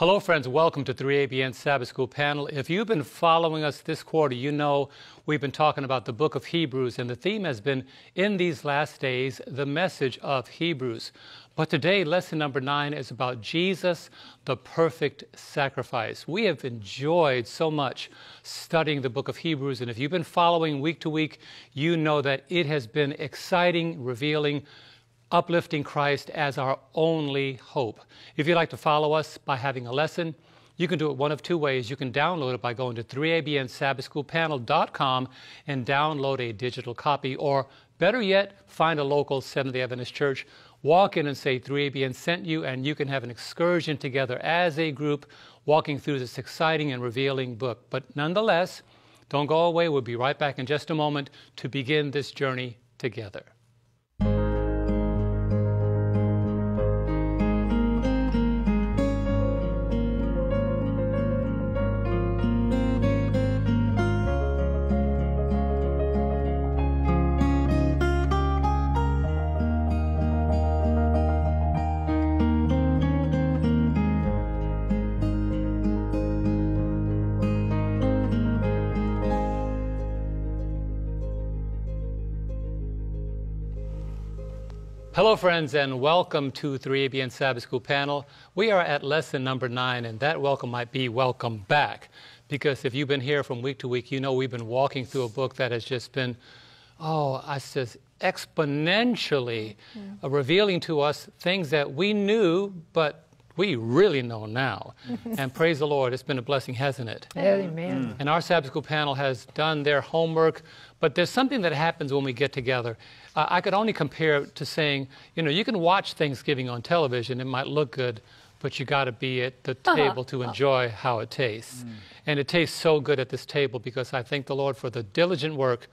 Hello, friends. Welcome to 3ABN Sabbath School panel. If you've been following us this quarter, you know we've been talking about the book of Hebrews, and the theme has been in these last days, the message of Hebrews. But today, lesson number nine is about Jesus, the perfect sacrifice. We have enjoyed so much studying the book of Hebrews, and if you've been following week to week, you know that it has been exciting, revealing, uplifting Christ as our only hope. If you'd like to follow us by having a lesson, you can do it one of two ways. You can download it by going to 3abnsabbathschoolpanel.com and download a digital copy, or better yet, find a local Seventh-day Adventist church, walk in and say 3ABN sent you, and you can have an excursion together as a group walking through this exciting and revealing book. But nonetheless, don't go away. We'll be right back in just a moment to begin this journey together. Friends, and welcome to 3ABN Sabbath School panel. We are at lesson number nine, and that welcome might be welcome back. Because if you've been here from week to week, you know we've been walking through a book that has just been, oh, I says, exponentially uh, revealing to us things that we knew, but we really know now. and praise the Lord, it's been a blessing, hasn't it? Amen. Mm. And our Sabbath School panel has done their homework, but there's something that happens when we get together. Uh, I could only compare it to saying, you know, you can watch Thanksgiving on television, it might look good, but you got to be at the uh-huh. table to enjoy how it tastes. Mm. And it tastes so good at this table because I thank the Lord for the diligent work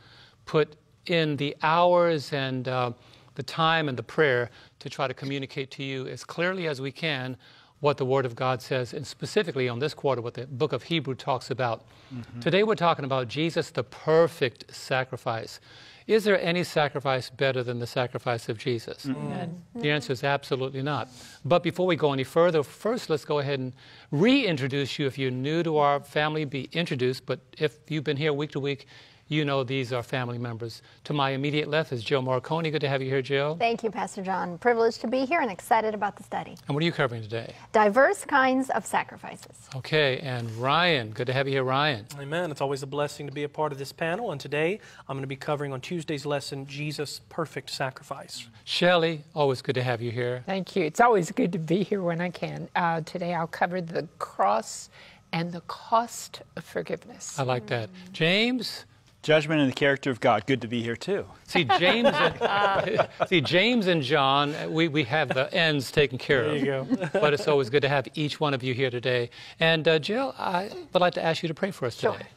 put in the hours and uh, the time and the prayer to try to communicate to you as clearly as we can what the Word of God says, and specifically on this quarter, what the book of Hebrew talks about. Mm-hmm. Today we're talking about Jesus, the perfect sacrifice. Is there any sacrifice better than the sacrifice of Jesus? Mm-hmm. The answer is absolutely not. But before we go any further, first let's go ahead and reintroduce you. If you're new to our family, be introduced. But if you've been here week to week, you know these are family members. To my immediate left is Jill Morikone. Good to have you here, Jill. Thank you, Pastor John. Privileged to be here and excited about the study. And what are you covering today? Diverse kinds of sacrifices. Okay, and Ryan. Good to have you here, Ryan. Amen. It's always a blessing to be a part of this panel. And today I'm going to be covering on Tuesday's lesson, Jesus' Perfect Sacrifice. Shelley, always good to have you here. Thank you. It's always good to be here when I can. Uh, today I'll cover the cross and the cost of forgiveness. I like that. James? Judgment and the character of God. Good to be here too. See James, and, see James and John. We, we have the ends taken care of. There you go. but it's always good to have each one of you here today. And uh, Jill, I would like to ask you to pray for us sure. today.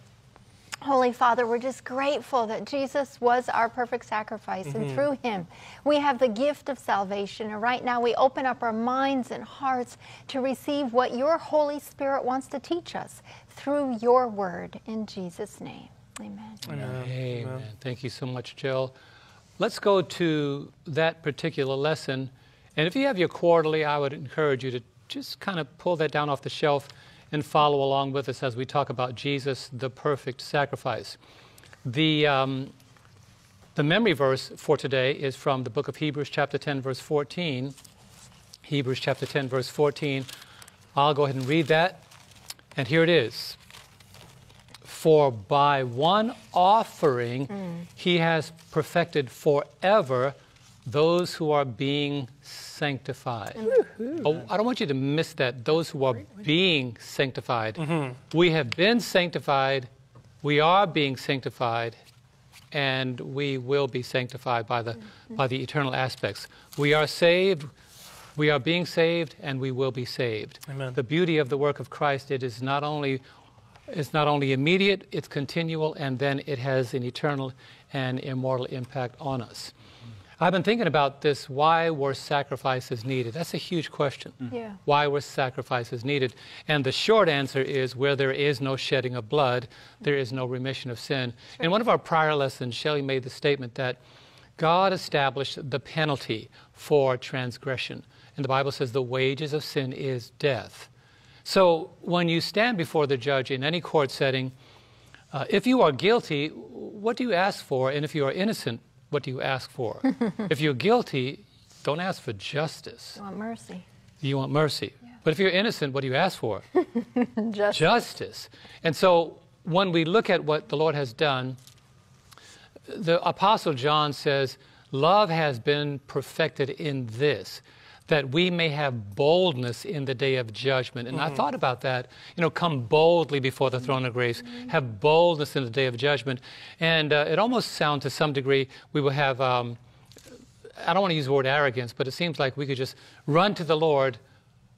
Holy Father, we're just grateful that Jesus was our perfect sacrifice, mm-hmm. and through him we have the gift of salvation. And right now we open up our minds and hearts to receive what your Holy Spirit wants to teach us through your word in Jesus' name. Amen. Amen. Amen. Thank you so much, Jill. Let's go to that particular lesson. And if you have your quarterly, I would encourage you to just kind of pull that down off the shelf and follow along with us as we talk about Jesus, the perfect sacrifice. The, um, the memory verse for today is from the book of Hebrews, chapter 10, verse 14. Hebrews, chapter 10, verse 14. I'll go ahead and read that. And here it is. For by one offering mm. he has perfected forever those who are being sanctified. Oh, I don't want you to miss that. Those who are being sanctified. Mm-hmm. We have been sanctified, we are being sanctified, and we will be sanctified by the, mm-hmm. by the eternal aspects. We are saved. We are being saved and we will be saved. Amen. The beauty of the work of Christ, it is not only it's not only immediate, it's continual, and then it has an eternal and immortal impact on us. I've been thinking about this why were sacrifices needed? That's a huge question. Mm. Yeah. Why were sacrifices needed? And the short answer is where there is no shedding of blood, there is no remission of sin. Sure. In one of our prior lessons, Shelley made the statement that God established the penalty for transgression. And the Bible says the wages of sin is death. So when you stand before the judge in any court setting, uh, if you are guilty, what do you ask for? And if you are innocent, what do you ask for? if you're guilty, don't ask for justice. You want mercy. You want mercy. But if you're innocent, what do you ask for? Just Justice. And so when we look at what the Lord has done, the Apostle John says, Love has been perfected in this, that we may have boldness in the day of judgment. And I thought about that. You know, come boldly before the throne of grace, have boldness in the day of judgment. And uh, it almost sounds to some degree we will have. Um, I don't want to use the word arrogance, but it seems like we could just run to the Lord.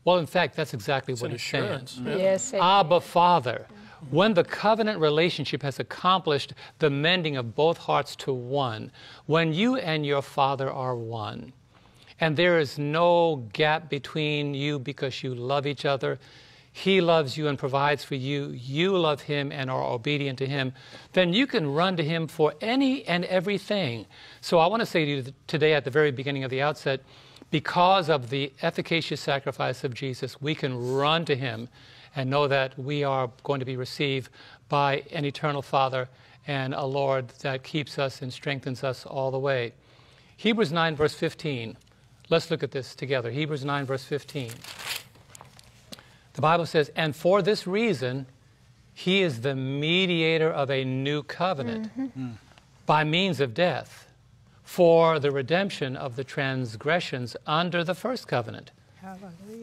Well, in fact, that's exactly what an it's saying. assurance. Yeah. Yes. Abba, Father. When the covenant relationship has accomplished the mending of both hearts to one, when you and your Father are one, and there is no gap between you because you love each other, He loves you and provides for you, you love Him and are obedient to Him, then you can run to Him for any and everything. So I want to say to you today at the very beginning of the outset, because of the efficacious sacrifice of Jesus, we can run to Him and know that we are going to be received by an eternal Father and a Lord that keeps us and strengthens us all the way. Hebrews 9, verse 15. Let's look at this together. Hebrews 9, verse 15. The Bible says, And for this reason, he is the mediator of a new covenant mm-hmm. mm. by means of death for the redemption of the transgressions under the first covenant,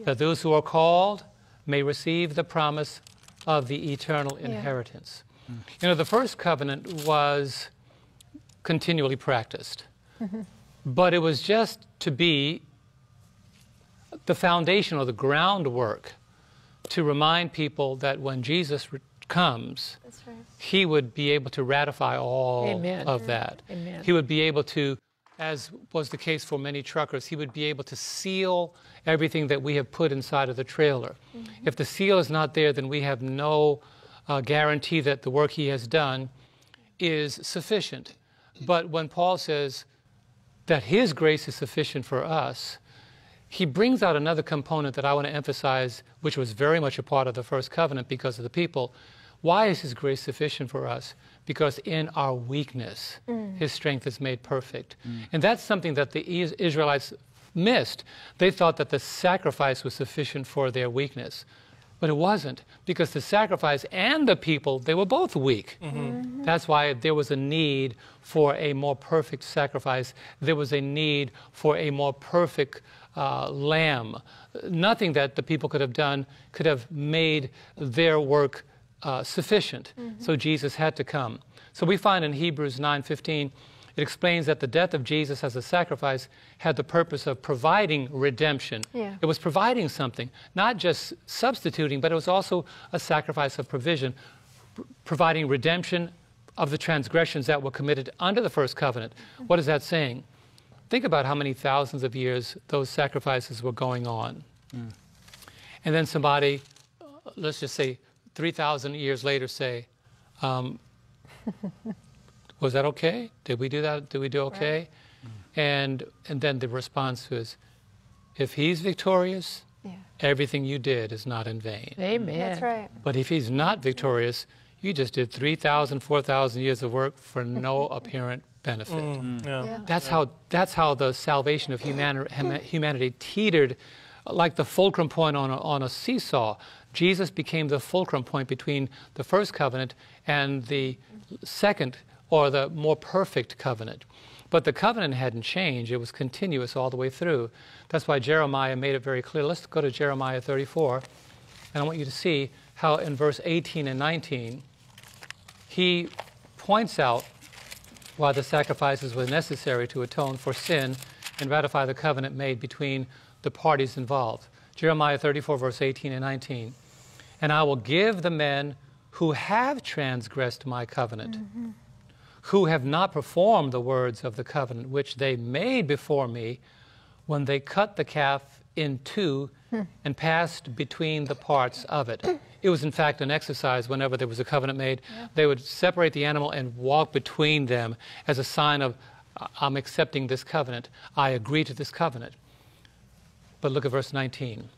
that those who are called may receive the promise of the eternal inheritance. Mm. You know, the first covenant was continually practiced, mm-hmm. But it was just to be the foundation or the groundwork to remind people that when Jesus re- comes, That's right. he would be able to ratify all Amen. of that. Amen. He would be able to, as was the case for many truckers, he would be able to seal everything that we have put inside of the trailer. If the seal is not there, then we have no uh, guarantee that the work he has done is sufficient. But when Paul says that his grace is sufficient for us, he brings out another component that I want to emphasize, which was very much a part of the first covenant because of the people. Why is his grace sufficient for us? Because in our weakness, mm. his strength is made perfect. Mm. And that's something that the Israelites missed. They thought that the sacrifice was sufficient for their weakness. But it wasn't, because the sacrifice and the people, they were both weak. That's why there was a need for a more perfect sacrifice. There was a need for a more perfect uh, lamb. Nothing that the people could have done could have made their work uh, sufficient. So Jesus had to come. So we find in Hebrews 9:15, it explains that the death of Jesus as a sacrifice had the purpose of providing redemption. Yeah. It was providing something, not just substituting, but it was also a sacrifice of provision, pr- providing redemption of the transgressions that were committed under the first covenant. What is that saying? Think about how many thousands of years those sacrifices were going on. And then somebody, uh, let's just say 3,000 years later, say, um, was that okay? Did we do that? Did we do okay? Mm. And, and then the response was, if he's victorious, Yeah. everything you did is not in vain. Amen. That's right. But if he's not victorious, you just did 3,000, 4,000 years of work for no apparent benefit. Mm, mm. Yeah. Yeah. That's how that's how the salvation of humani- hum- humanity teetered like the fulcrum point on a, on a seesaw. Jesus became the fulcrum point between the first covenant and the second or the more perfect covenant. But the covenant hadn't changed. It was continuous all the way through. That's why Jeremiah made it very clear. Let's go to Jeremiah 34. And I want you to see how in verse 18 and 19, he points out why the sacrifices were necessary to atone for sin and ratify the covenant made between the parties involved. Jeremiah 34, verse 18 and 19. And I will give the men who have transgressed my covenant, mm-hmm. Who have not performed the words of the covenant which they made before me when they cut the calf in two hmm. and passed between the parts of it. It was, in fact, an exercise whenever there was a covenant made. They would separate the animal and walk between them as a sign of, "I- I'm accepting this covenant. I agree to this covenant. But look at verse 19.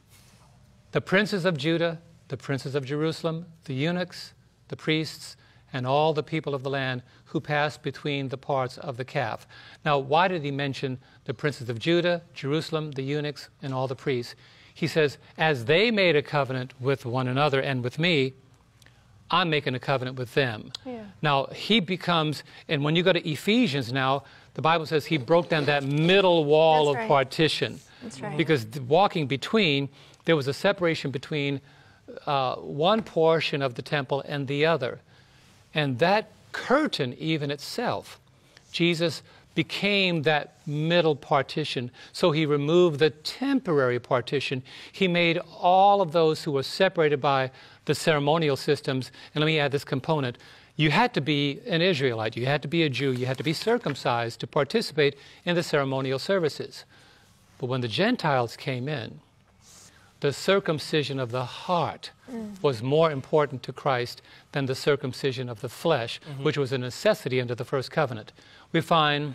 The princes of Judah the princes of Jerusalem, the eunuchs, the priests, and all the people of the land who passed between the parts of the calf. Now, why did he mention the princes of Judah, Jerusalem, the eunuchs, and all the priests? He says, as they made a covenant with one another and with me, I'm making a covenant with them. Yeah. Now, he becomes, and when you go to Ephesians now, the Bible says he broke down that middle wall That's of right. partition. That's right. Because walking between, there was a separation between uh, one portion of the temple and the other. And that curtain, even itself, Jesus became that middle partition. So he removed the temporary partition. He made all of those who were separated by the ceremonial systems. And let me add this component. You had to be an Israelite, you had to be a Jew, you had to be circumcised to participate in the ceremonial services. But when the Gentiles came in, the circumcision of the heart mm. was more important to Christ than the circumcision of the flesh, mm-hmm. which was a necessity under the first covenant. We find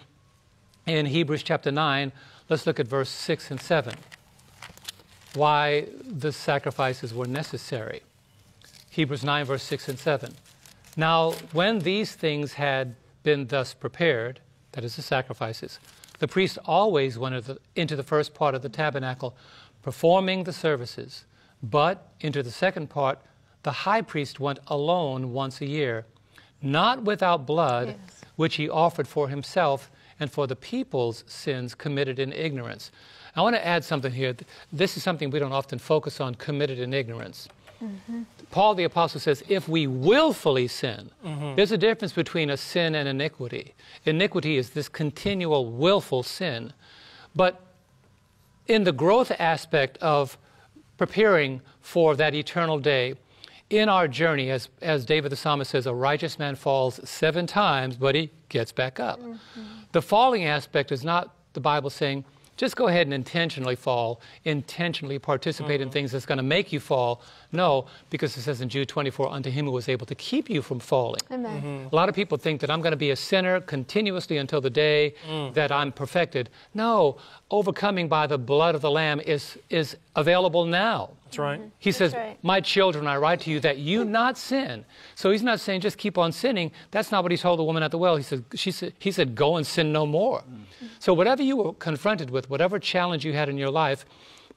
in Hebrews chapter 9, let's look at verse 6 and 7, why the sacrifices were necessary. Hebrews 9, verse 6 and 7. Now, when these things had been thus prepared, that is, the sacrifices, the priest always went into the, into the first part of the tabernacle, performing the services. But into the second part, the high priest went alone once a year, not without blood, Yes. which he offered for himself and for the people's sins committed in ignorance. I want to add something here. This is something we don't often focus on committed in ignorance. Mm-hmm. Paul the Apostle says, if we willfully sin, mm-hmm. there's a difference between a sin and iniquity. Iniquity is this continual willful sin. But in the growth aspect of preparing for that eternal day, in our journey, as, as David the psalmist says, a righteous man falls seven times, but he gets back up. Mm-hmm. The falling aspect is not the Bible saying, just go ahead and intentionally fall, intentionally participate in mm-hmm. things that's going to make you fall. No, because it says in Jude 24, unto him who was able to keep you from falling. Amen. Mm-hmm. A lot of people think that I'm going to be a sinner continuously until the day mm. that I'm perfected. No, overcoming by the blood of the Lamb is, is available now. That's right. Mm-hmm. He says, right. My children, I write to you that you not sin. So he's not saying just keep on sinning. That's not what he told the woman at the well. He said, she said, he said Go and sin no more. Mm. So whatever you were confronted with, whatever challenge you had in your life,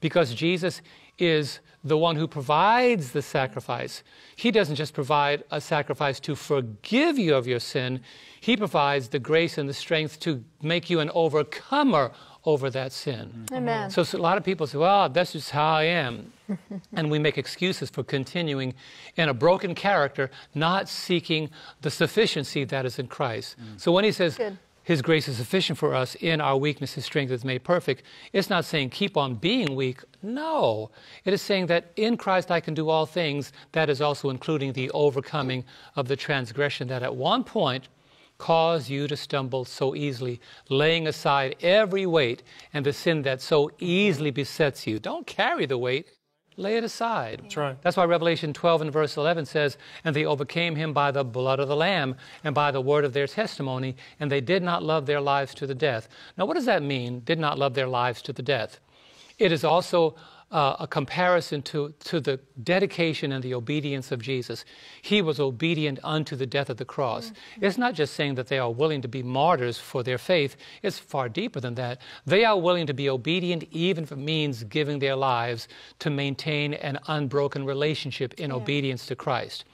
because Jesus is the one who provides the sacrifice, he doesn't just provide a sacrifice to forgive you of your sin, he provides the grace and the strength to make you an overcomer over that sin. Mm-hmm. Amen. So, so a lot of people say, well, that's just how I am. and we make excuses for continuing in a broken character, not seeking the sufficiency that is in Christ. Mm. So when he says, Good. his grace is sufficient for us in our weakness, his strength is made perfect. It's not saying keep on being weak. No. It is saying that in Christ I can do all things. That is also including the overcoming of the transgression that at one point caused you to stumble so easily, laying aside every weight and the sin that so easily besets you. Don't carry the weight. Lay it aside. That's right. That's why Revelation 12 and verse 11 says, And they overcame him by the blood of the Lamb and by the word of their testimony, and they did not love their lives to the death. Now, what does that mean, did not love their lives to the death? It is also uh, a comparison to, to the dedication and the obedience of Jesus. He was obedient unto the death of the cross. It's not just saying that they are willing to be martyrs for their faith, it's far deeper than that. They are willing to be obedient even if it means giving their lives to maintain an unbroken relationship in obedience to Christ.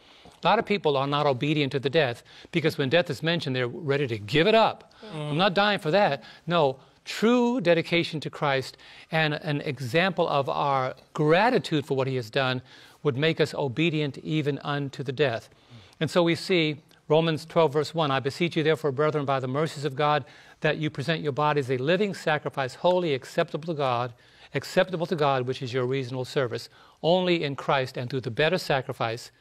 A lot of people are not obedient to the death because when death is mentioned, they're ready to give it up. I'm not dying for that. No, true dedication to Christ and an example of our gratitude for what He has done would make us obedient even unto the death. And so we see Romans 12, verse 1 I beseech you, therefore, brethren, by the mercies of God, that you present your bodies a living sacrifice, holy, acceptable to God, acceptable to God, which is your reasonable service. Only in Christ and through the better sacrifice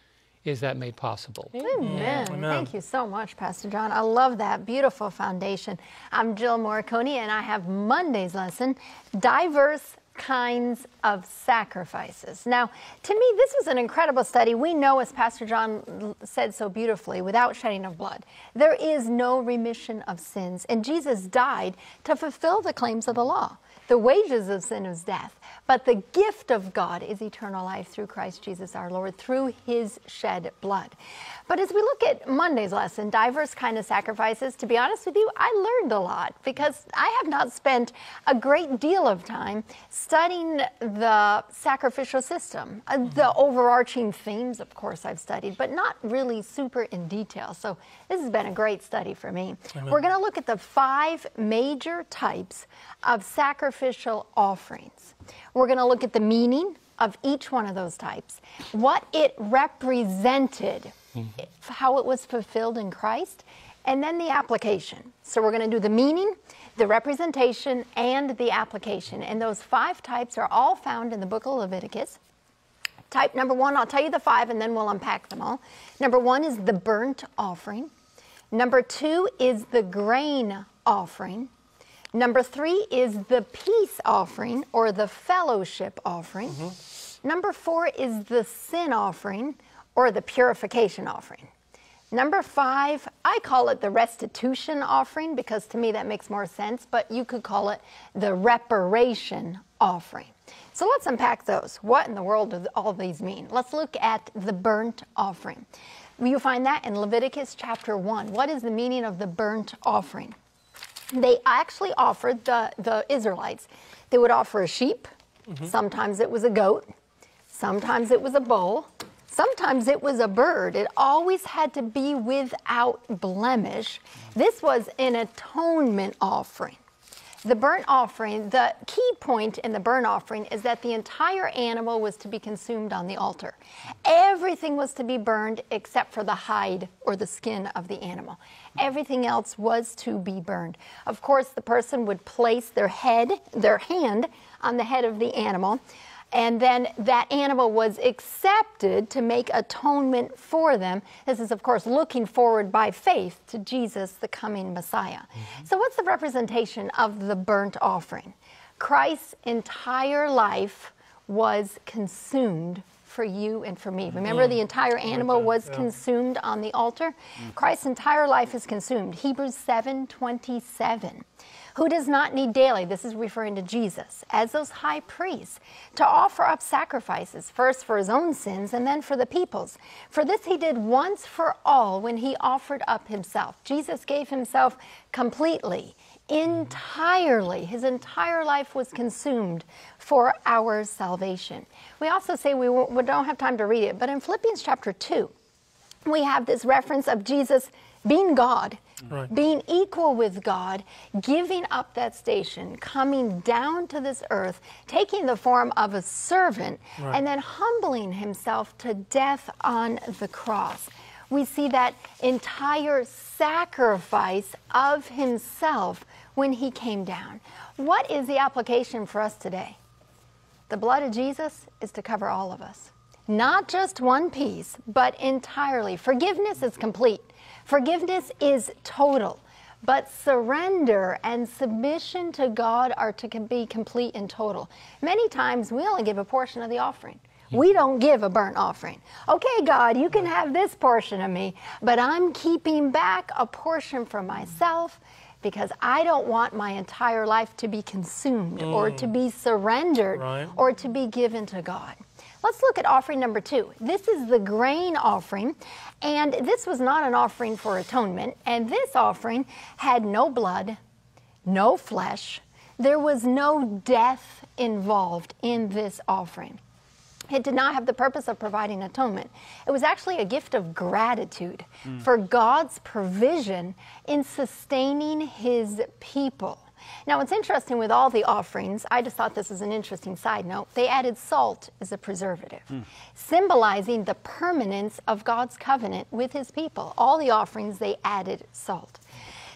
is that made possible. Amen. Thank you so much, Pastor John. I love that beautiful foundation. I'm Jill Morikone, and I have Monday's lesson diverse kinds of sacrifices. Now, to me, this was an incredible study. We know, as Pastor John said so beautifully, without shedding of blood, there is no remission of sins. And Jesus died to fulfill the claims of the law. The wages of sin is death. But the gift of God is eternal life through Christ Jesus our Lord, through his shed blood. But as we look at Monday's lesson, diverse kind of sacrifices, to be honest with you, I learned a lot because I have not spent a great deal of time studying the sacrificial system. Uh, the overarching themes, of course, I've studied, but not really super in detail. So this has been a great study for me. We're going to look at the five major types of sacrificial offerings. We're going to look at the meaning of each one of those types, what it represented, mm-hmm. how it was fulfilled in Christ, and then the application. So we're going to do the meaning, the representation, and the application. And those five types are all found in the book of Leviticus. Type number one, I'll tell you the five and then we'll unpack them all. Number one is the burnt offering. Number two is the grain offering. Number three is the peace offering or the fellowship offering. Mm-hmm. Number four is the sin offering or the purification offering. Number five, I call it the restitution offering because to me that makes more sense, but you could call it the reparation offering. So let's unpack those. What in the world do all these mean? Let's look at the burnt offering. You find that in Leviticus chapter 1. What is the meaning of the burnt offering? They actually offered the, the Israelites, they would offer a sheep, mm-hmm. sometimes it was a goat, sometimes it was a bull, Sometimes it was a bird. It always had to be without blemish. This was an atonement offering. The burnt offering, the key point in the burnt offering is that the entire animal was to be consumed on the altar. Everything was to be burned except for the hide or the skin of the animal. Everything else was to be burned. Of course, the person would place their head, their hand on the head of the animal and then that animal was accepted to make atonement for them. This is, of course, looking forward by faith to Jesus, the coming Messiah. Mm-hmm. So, what's the representation of the burnt offering? Christ's entire life was consumed for you and for me. Remember, mm. the entire animal was yeah. consumed on the altar? Mm. Christ's entire life is consumed. Hebrews 7 27 who does not need daily, this is referring to Jesus, as those high priests, to offer up sacrifices, first for his own sins and then for the people's. For this he did once for all when he offered up himself. Jesus gave himself completely, entirely. His entire life was consumed for our salvation. We also say we, we don't have time to read it, but in Philippians chapter 2, we have this reference of Jesus being God Right. Being equal with God, giving up that station, coming down to this earth, taking the form of a servant, right. and then humbling himself to death on the cross. We see that entire sacrifice of himself when he came down. What is the application for us today? The blood of Jesus is to cover all of us. Not just one piece, but entirely. Forgiveness is complete. Forgiveness is total, but surrender and submission to God are to be complete and total. Many times we only give a portion of the offering. Hmm. We don't give a burnt offering. Okay, God, you can have this portion of me, but I'm keeping back a portion for myself because I don't want my entire life to be consumed mm. or to be surrendered right. or to be given to God. Let's look at offering number two. This is the grain offering, and this was not an offering for atonement, and this offering had no blood, no flesh, there was no death involved in this offering. It did not have the purpose of providing atonement. It was actually a gift of gratitude mm. for God's provision in sustaining his people. Now, what's interesting with all the offerings, I just thought this was an interesting side note, they added salt as a preservative, mm. symbolizing the permanence of God's covenant with his people. All the offerings, they added salt.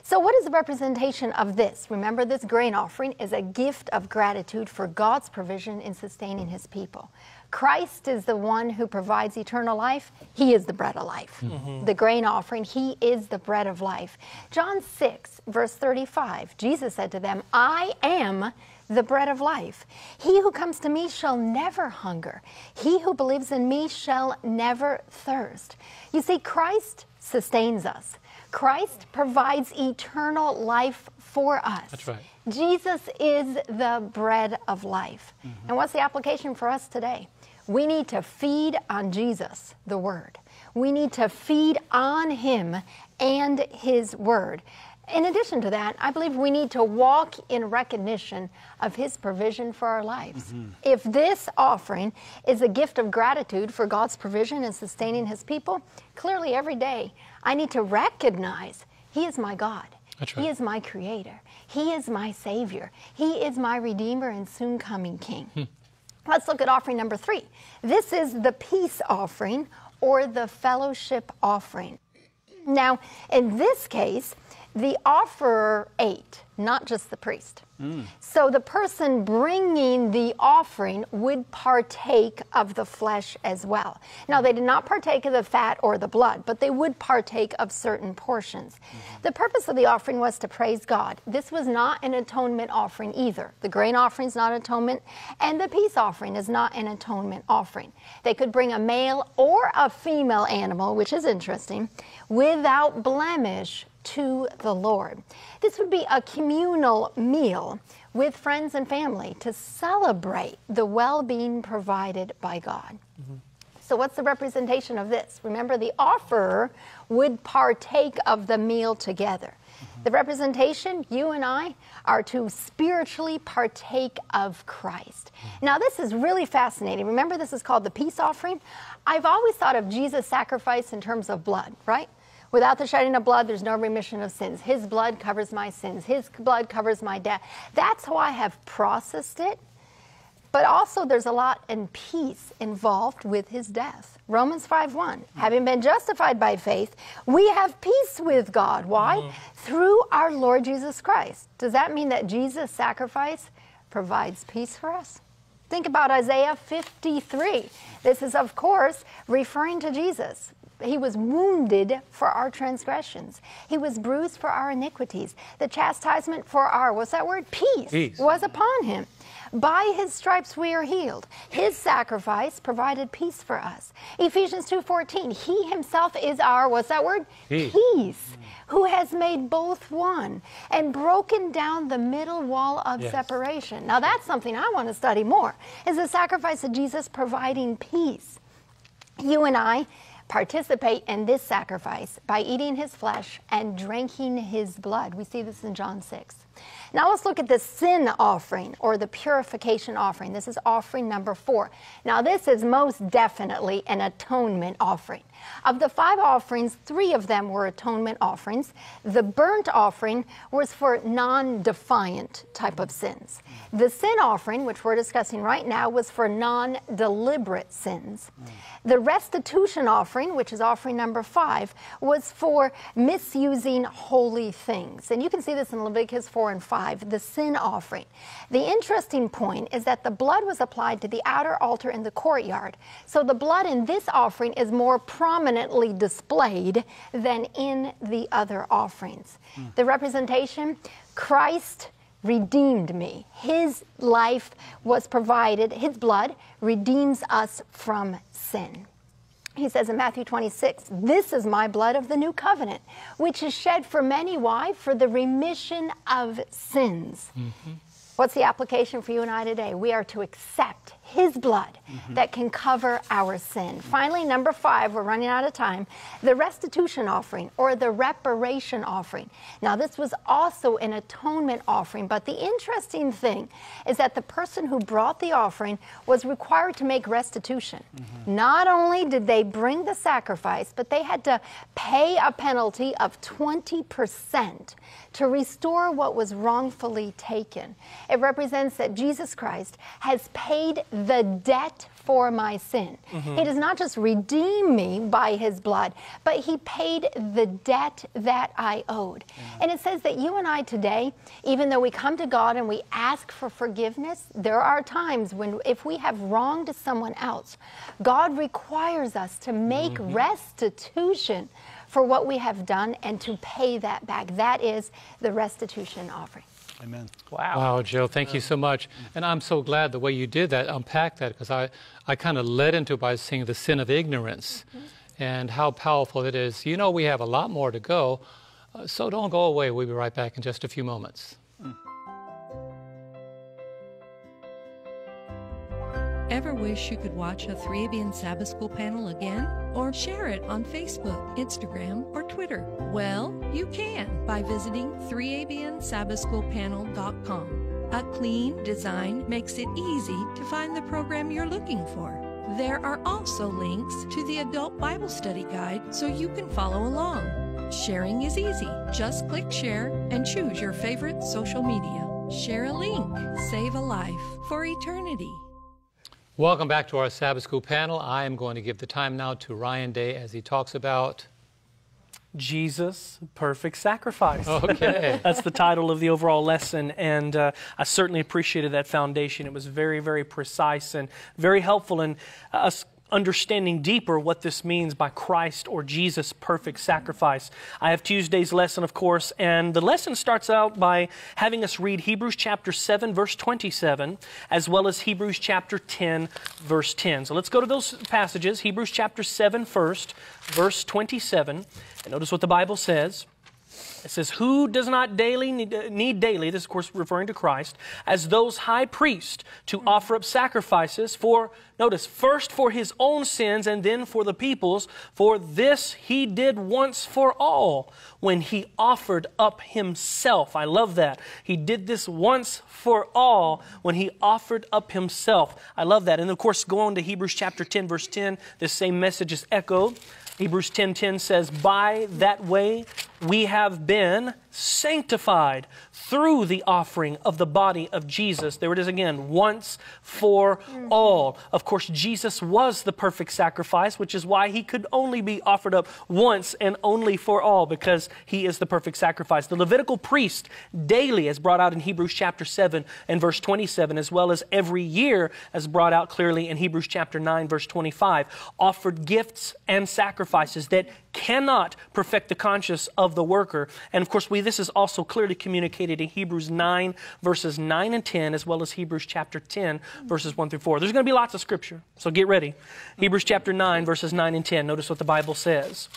So, what is the representation of this? Remember, this grain offering is a gift of gratitude for God's provision in sustaining his people. Christ is the one who provides eternal life. He is the bread of life. Mm-hmm. The grain offering, He is the bread of life. John 6, verse 35, Jesus said to them, I am the bread of life. He who comes to me shall never hunger. He who believes in me shall never thirst. You see, Christ sustains us. Christ provides eternal life for us. That's right. Jesus is the bread of life. And what's the application for us today? We need to feed on Jesus, the Word. We need to feed on Him and His Word. In addition to that, I believe we need to walk in recognition of His provision for our lives. Mm-hmm. If this offering is a gift of gratitude for God's provision and sustaining His people, clearly every day I need to recognize He is my God. That's He is my creator. He is my savior. He is my redeemer and soon coming king. Hmm. Let's look at offering number three. This is the peace offering or the fellowship offering. Now, in this case, the offerer ate, not just the priest. Mm. So the person bringing the offering would partake of the flesh as well. Now, they did not partake of the fat or the blood, but they would partake of certain portions. Mm-hmm. The purpose of the offering was to praise God. This was not an atonement offering either. The grain offering is not atonement, and the peace offering is not an atonement offering. They could bring a male or a female animal, which is interesting, without blemish to the Lord. This would be a communal meal with friends and family to celebrate the well being provided by God. Mm-hmm. So, what's the representation of this? Remember, the offerer would partake of the meal together. Mm-hmm. The representation, you and I, are to spiritually partake of Christ. Mm-hmm. Now, this is really fascinating. Remember, this is called the peace offering? I've always thought of Jesus' sacrifice in terms of blood, right? Without the shedding of blood, there's no remission of sins. His blood covers my sins, His blood covers my debt. That's how I have processed it. But also, there's a lot in peace involved with his death. Romans 5:1. Having been justified by faith, we have peace with God. Why? Mm. Through our Lord Jesus Christ. Does that mean that Jesus' sacrifice provides peace for us? Think about Isaiah 53. This is, of course, referring to Jesus. He was wounded for our transgressions. He was bruised for our iniquities. The chastisement for our, what's that word? Peace, Peace. was upon him. By his stripes we are healed. His sacrifice provided peace for us. Ephesians 2:14. He himself is our what's that word? Peace. Peace, who has made both one and broken down the middle wall of Yes. separation. Now that's something I want to study more. Is the sacrifice of Jesus providing peace? You and I participate in this sacrifice by eating his flesh and drinking his blood. We see this in John 6. Now let's look at the sin offering or the purification offering. This is offering number four. Now, this is most definitely an atonement offering. Of the five offerings, three of them were atonement offerings. The burnt offering was for non defiant type of sins. The sin offering, which we're discussing right now, was for non deliberate sins. The restitution offering, which is offering number five, was for misusing holy things. And you can see this in Leviticus 4 and 5, the sin offering. The interesting point is that the blood was applied to the outer altar in the courtyard. So the blood in this offering is more prominently displayed than in the other offerings. Hmm. The representation, Christ redeemed me. His life was provided, his blood redeems us from sin. He says in Matthew 26, This is my blood of the new covenant, which is shed for many. Why? For the remission of sins. Mm-hmm. What's the application for you and I today? We are to accept His blood that can cover our sin. Finally, number five, we're running out of time the restitution offering or the reparation offering. Now, this was also an atonement offering, but the interesting thing is that the person who brought the offering was required to make restitution. Mm-hmm. Not only did they bring the sacrifice, but they had to pay a penalty of 20% to restore what was wrongfully taken. It represents that Jesus Christ has paid the debt for my sin. Mm-hmm. He does not just redeem me by his blood, but he paid the debt that I owed. And it says that you and I today, even though we come to God and we ask for forgiveness, there are times when if we have wronged someone else, God requires us to make mm-hmm. restitution for what we have done and to pay that back. That is the restitution offering. Amen. Wow. Wow, Jill, thank you so much. And I'm so glad the way you did that, unpack that, because I, I kind of led into it by saying the sin of ignorance. and how powerful it is. You know, we have a lot more to go, uh, so don't go away. We'll be right back in just a few moments. Ever wish you could watch a 3ABN Sabbath School panel again? Or share it on Facebook, Instagram, or Twitter? Well, you can by visiting 3abnsabbathschoolpanel.com. A clean design makes it easy to find the program you're looking for. There are also links to the Adult Bible Study Guide so you can follow along. Sharing is easy. Just click share and choose your favorite social media. Share a link, save a life for eternity. Welcome back to our Sabbath School panel. I am going to give the time now to Ryan Day as he talks about. Jesus, perfect sacrifice. Okay. That's the title of the overall lesson, and uh, I certainly appreciated that foundation. It was very, very precise and very helpful in us understanding deeper what this means by Christ or Jesus' perfect sacrifice. I have Tuesday's lesson, of course, and the lesson starts out by having us read Hebrews chapter 7, verse 27, as well as Hebrews chapter 10, verse 10. So let's go to those passages. Hebrews chapter 7 first, verse 27. And notice what the Bible says. It says, Who does not daily need, uh, need, daily, this of course referring to Christ, as those high priests to offer up sacrifices for, notice, first for his own sins and then for the people's, for this he did once for all when he offered up himself. I love that. He did this once for all when he offered up himself. I love that. And of course, go on to Hebrews chapter 10, verse 10, this same message is echoed. Hebrews 10:10 says, "By that way we have been sanctified through the offering of the body of Jesus. There it is again, once for mm-hmm. all. Of course, Jesus was the perfect sacrifice, which is why he could only be offered up once and only for all, because he is the perfect sacrifice. The Levitical priest daily, as brought out in Hebrews chapter 7 and verse 27, as well as every year, as brought out clearly in Hebrews chapter 9, verse 25, offered gifts and sacrifices that cannot perfect the conscience of the worker. And of course, we, this is also clearly communicated in Hebrews 9, verses 9 and 10, as well as Hebrews chapter 10, verses 1 through 4. There's going to be lots of scripture, so get ready. Hebrews chapter 9, verses 9 and 10. Notice what the Bible says.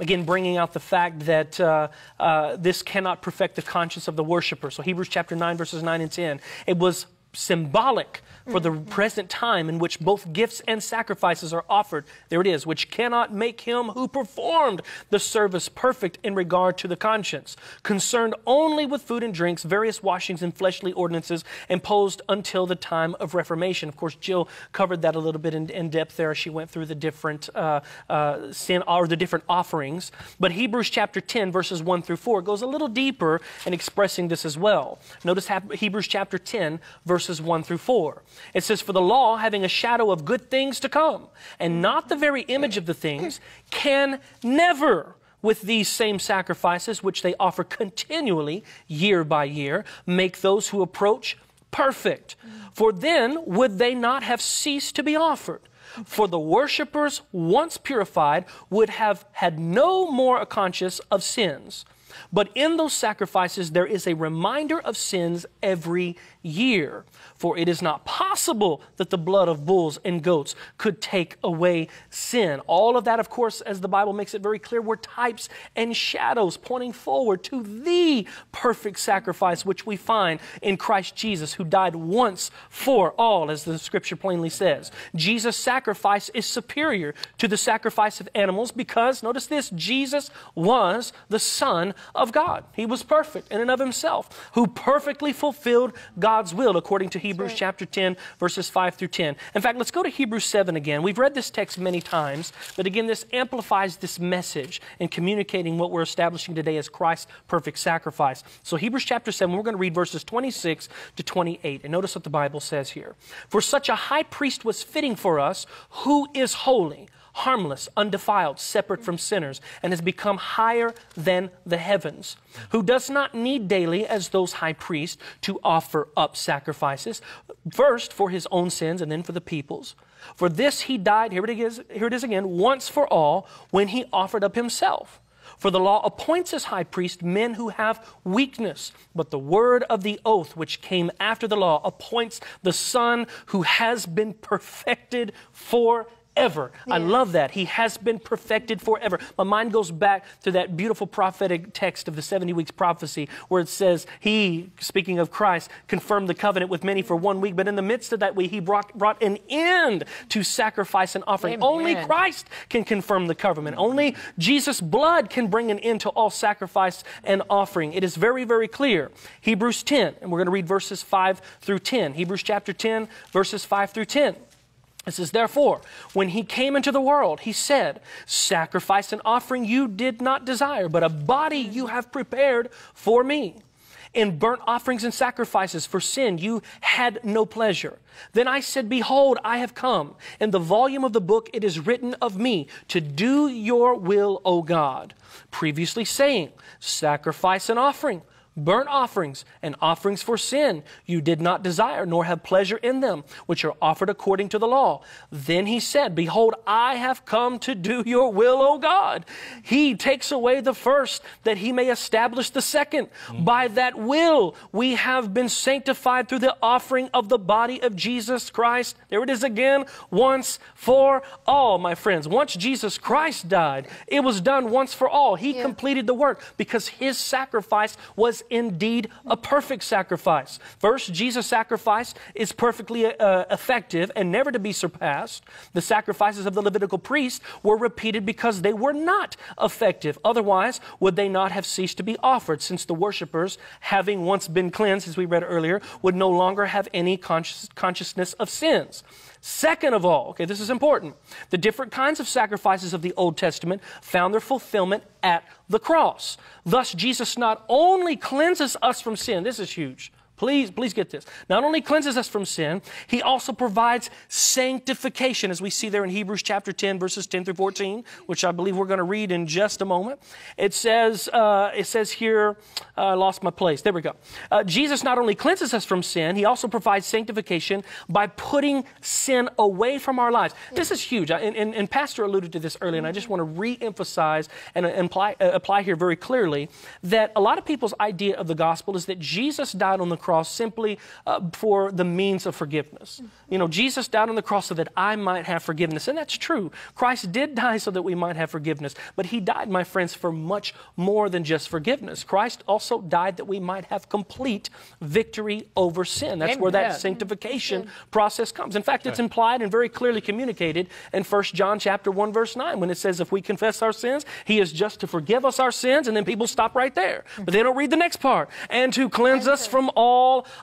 Again, bringing out the fact that uh, uh, this cannot perfect the conscience of the worshiper. So, Hebrews chapter 9, verses 9 and 10. It was symbolic for the present time in which both gifts and sacrifices are offered. There it is, which cannot make him who performed the service perfect in regard to the conscience, concerned only with food and drinks, various washings and fleshly ordinances imposed until the time of Reformation. Of course, Jill covered that a little bit in, in depth there. She went through the different uh, uh, sin or the different offerings. But Hebrews chapter 10, verses 1 through 4 goes a little deeper in expressing this as well. Notice Hebrews chapter 10, verses 1 through 4. It says, For the law, having a shadow of good things to come, and not the very image of the things, can never with these same sacrifices, which they offer continually, year by year, make those who approach perfect. For then would they not have ceased to be offered. For the worshippers, once purified, would have had no more a conscience of sins. But in those sacrifices, there is a reminder of sins every year. For it is not possible that the blood of bulls and goats could take away sin. All of that, of course, as the Bible makes it very clear, were types and shadows pointing forward to the perfect sacrifice which we find in Christ Jesus, who died once for all, as the scripture plainly says. Jesus' sacrifice is superior to the sacrifice of animals because, notice this, Jesus was the Son of God. He was perfect in and of himself, who perfectly fulfilled God's will according to Hebrews right. chapter 10, verses 5 through 10. In fact, let's go to Hebrews 7 again. We've read this text many times, but again, this amplifies this message in communicating what we're establishing today as Christ's perfect sacrifice. So, Hebrews chapter 7, we're going to read verses 26 to 28. And notice what the Bible says here. For such a high priest was fitting for us who is holy harmless, undefiled, separate from sinners, and has become higher than the heavens, who does not need daily, as those high priests, to offer up sacrifices, first for his own sins and then for the people's. For this he died, here it is, here it is again, once for all, when he offered up himself. For the law appoints as high priest men who have weakness, but the word of the oath which came after the law appoints the Son who has been perfected for forever. I love that. He has been perfected forever. My mind goes back to that beautiful prophetic text of the 70 weeks prophecy where it says, He, speaking of Christ, confirmed the covenant with many for one week, but in the midst of that week, He brought, brought an end to sacrifice and offering. Amen. Only Christ can confirm the covenant. Only Jesus' blood can bring an end to all sacrifice and offering. It is very, very clear. Hebrews 10, and we're going to read verses 5 through 10. Hebrews chapter 10, verses 5 through 10. It says, Therefore, when he came into the world, he said, Sacrifice and offering you did not desire, but a body you have prepared for me. In burnt offerings and sacrifices for sin you had no pleasure. Then I said, Behold, I have come. In the volume of the book it is written of me to do your will, O God. Previously saying, Sacrifice and offering burnt offerings and offerings for sin you did not desire nor have pleasure in them which are offered according to the law. Then he said behold i have come to do your will o god. He takes away the first that he may establish the 2nd by that will we have been sanctified through the offering of the body of jesus christ. There it is again once for all my friends. Once jesus christ died it was done once for all. He completed the work because his sacrifice was indeed a perfect sacrifice. First, Jesus' sacrifice is perfectly uh, effective and never to be surpassed. The sacrifices of the Levitical priests were repeated because they were not effective. Otherwise, would they not have ceased to be offered, since the worshippers, having once been cleansed, as we read earlier, would no longer have any conscious, consciousness of sins. Second of all, okay, this is important. The different kinds of sacrifices of the Old Testament found their fulfillment at the cross. Thus, Jesus not only cleanses us from sin, this is huge. Please, please get this. Not only cleanses us from sin, he also provides sanctification, as we see there in Hebrews chapter 10, verses 10 through 14, which I believe we're going to read in just a moment. It says, uh, it says here, uh, I lost my place. There we go. Uh, Jesus not only cleanses us from sin, he also provides sanctification by putting sin away from our lives. This is huge. And, and, and Pastor alluded to this earlier, and I just want to re-emphasize and uh, apply here very clearly that a lot of people's idea of the gospel is that Jesus died on the cross simply uh, for the means of forgiveness. You know, Jesus died on the cross so that I might have forgiveness. And that's true. Christ did die so that we might have forgiveness. But he died, my friends, for much more than just forgiveness. Christ also died that we might have complete victory over sin. That's where that Amen. sanctification process comes. In fact, it's implied and very clearly communicated in 1 John chapter 1 verse 9 when it says if we confess our sins, he is just to forgive us our sins and then people stop right there. But they don't read the next part. And to cleanse us from all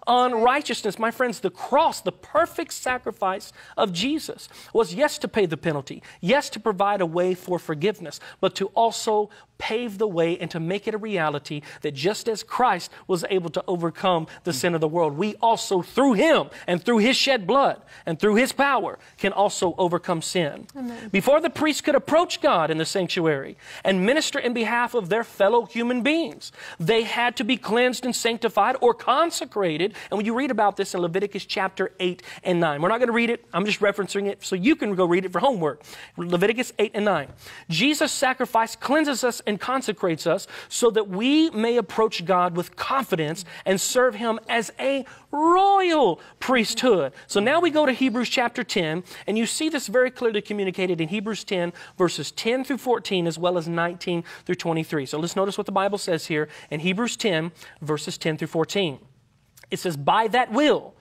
unrighteousness. My friends, the cross, the perfect sacrifice of Jesus was yes to pay the penalty, yes to provide a way for forgiveness, but to also pave the way and to make it a reality that just as Christ was able to overcome the sin of the world, we also, through him and through his shed blood and through his power, can also overcome sin. Before the priests could approach God in the sanctuary and minister in behalf of their fellow human beings, they had to be cleansed and sanctified or consecrated. And when you read about this in Leviticus chapter 8 and 9, we're not going to read it, I'm just referencing it so you can go read it for homework. Leviticus 8 and 9. Jesus' sacrifice cleanses us and consecrates us so that we may approach God with confidence and serve Him as a royal priesthood. So now we go to Hebrews chapter 10, and you see this very clearly communicated in Hebrews 10, verses 10 through 14, as well as 19 through 23. So let's notice what the Bible says here in Hebrews 10, verses 10 through 14. It says, By that will,